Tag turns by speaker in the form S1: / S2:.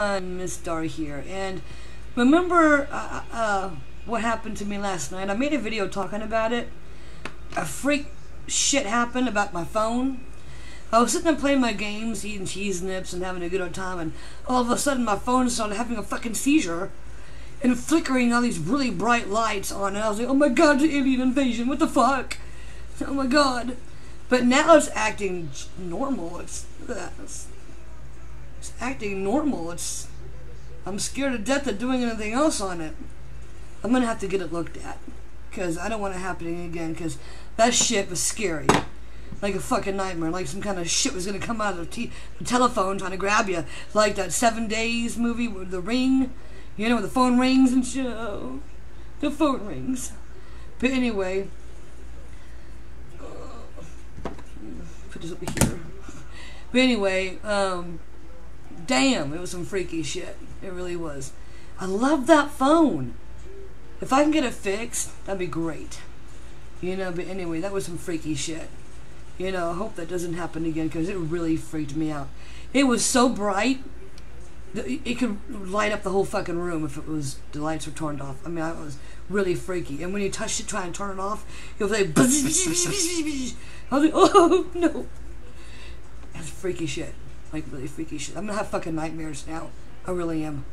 S1: Mizz Starr here, and remember uh, uh, what happened to me last night? I made a video talking about it. A freak shit happened about my phone. I was sitting there playing my games, eating cheese nips and having a good old time, and all of a sudden my phone started having a fucking seizure and flickering all these really bright lights on, and I was like, oh my god, the alien invasion, what the fuck? Oh my god. But now it's acting normal. It's, it's it's acting normal. It's I'm scared to death of doing anything else on it. I'm gonna have to get it looked at because I don't want it happening again. Because that shit was scary, like a fucking nightmare. Like some kind of shit was gonna come out of the, the telephone trying to grab you, like that Seven Days movie with the ring. You know, the phone rings and shit. Oh, the phone rings. But anyway, uh, put this over here. But anyway, um, damn, it was some freaky shit. It really was. I love that phone. If I can get it fixed, that'd be great. You know, but anyway, that was some freaky shit. You know, I hope that doesn't happen again because it really freaked me out. It was so bright, it could light up the whole fucking room if it was the lights were turned off. I mean, I was really freaky. And when you touched it, try and turn it off, it was like. I was like, oh no, that's freaky shit. Like really freaky shit. I'm gonna have fucking nightmares now. I really am.